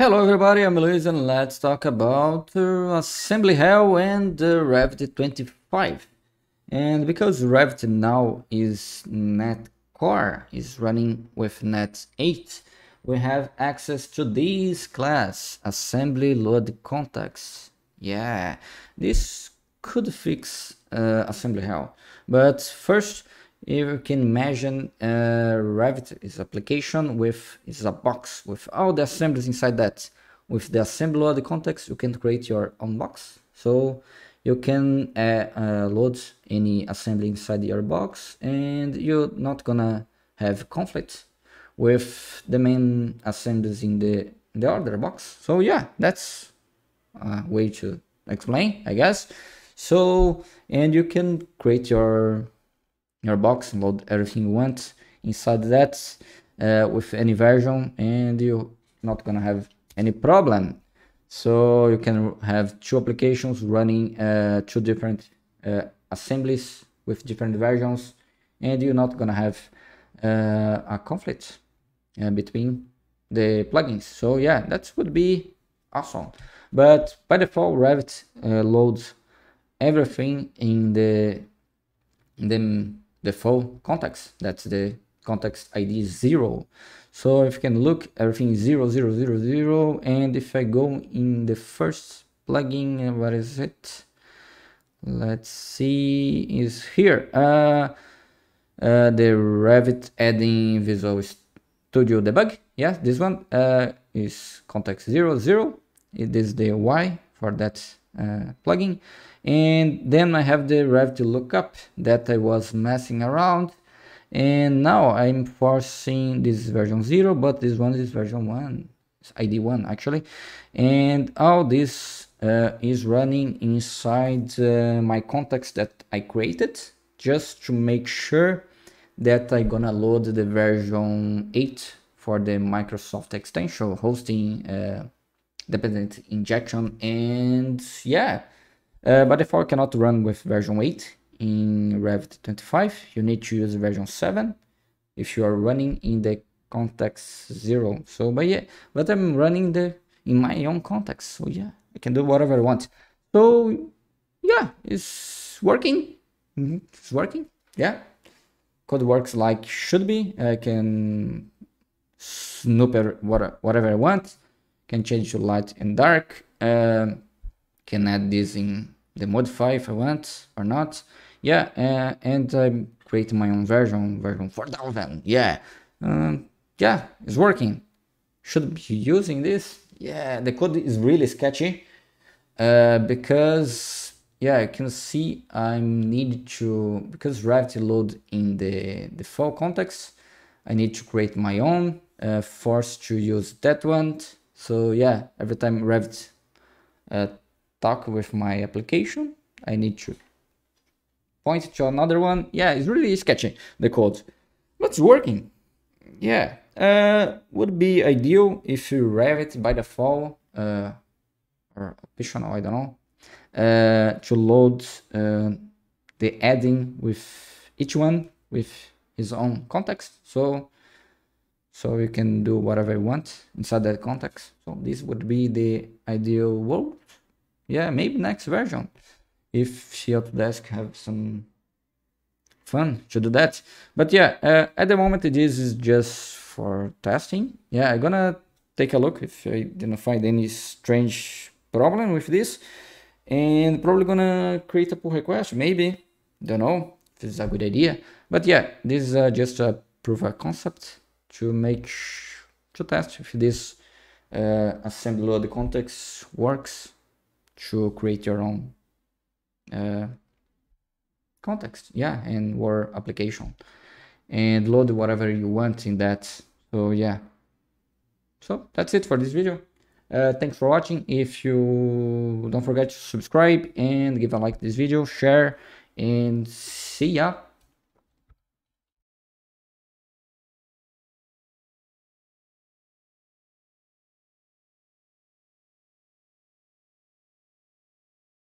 Hello everybody, I'm Luiz and let's talk about uh, Assembly Hell and uh, Revit 25. And because Revit now is .NET Core, is running with .NET 8, we have access to this class, Assembly Load Contexts. Yeah, this could fix uh, Assembly Hell. But first, you can imagine uh, Revit is application with is a box with all the assemblies inside that. With the assembly load context, you can create your own box. So you can uh, uh, load any assembly inside your box and you're not gonna have conflict with the main assemblies in the, the order box. So yeah, that's a way to explain, I guess. So, and you can create your your box and load everything you want inside that uh, with any version and you're not gonna have any problem. So you can have two applications running uh, two different uh, assemblies with different versions and you're not gonna have uh, a conflict uh, between the plugins. So yeah that would be awesome. But by default Revit uh, loads everything in the in the default context. That's the context ID zero. So if you can look, everything is zero, zero, zero, zero. And if I go in the first plugin, what is it? Let's see, is here. Uh, uh, the Revit add-in Visual Studio Debug. Yeah, this one uh, is context zero, zero. It is the Y for that uh, plugin. And then I have the RevitLookup that I was messing around. And now I'm forcing this version 0 but this one is version 1 it's ID 1 actually. And all this uh, is running inside uh, my context that I created just to make sure that I'm gonna load the version 8 for the Microsoft extension hosting uh, dependency injection and yeah. Uh, by default cannot run with version 8 in Revit 25 you need to use version 7 if you are running in the context 0 so but yeah but I'm running the in my own context. So yeah I can do whatever I want. So yeah it's working. Mm -hmm. it's working. Yeah. Code works like should be. I can snoop whatever I want can change to light and dark um, can add this in the modify if I want or not. Yeah uh, and I'm creating my own version version 4000 yeah um, yeah it's working. Should be using this. Yeah the code is really sketchy uh, because yeah I can see I need to because Revit load in the default context I need to create my own uh, forced to use that one so yeah every time Revit uh, talk with my application I need to point to another one. Yeah it's really sketchy the code. But it's working. Yeah uh, would be ideal if you Revit by default uh, or optional I don't know uh, to load uh, the add-in with each one with his own context. So so you can do whatever you want inside that context. So this would be the ideal world. Yeah maybe next version. If Autodesk have some fun to do that. But yeah uh, at the moment this is just for testing. Yeah i'm gonna take a look if i didn't find any strange problem with this. And probably gonna create a pull request maybe. Don't know if it's a good idea. But yeah this is uh, just a proof of concept to make to test if this uh, assembly load context works to create your own uh, context. Yeah and or application. And load whatever you want in that. So yeah. So that's it for this video. Uh, thanks for watching. If you don't forget to subscribe and give a like this video share and see ya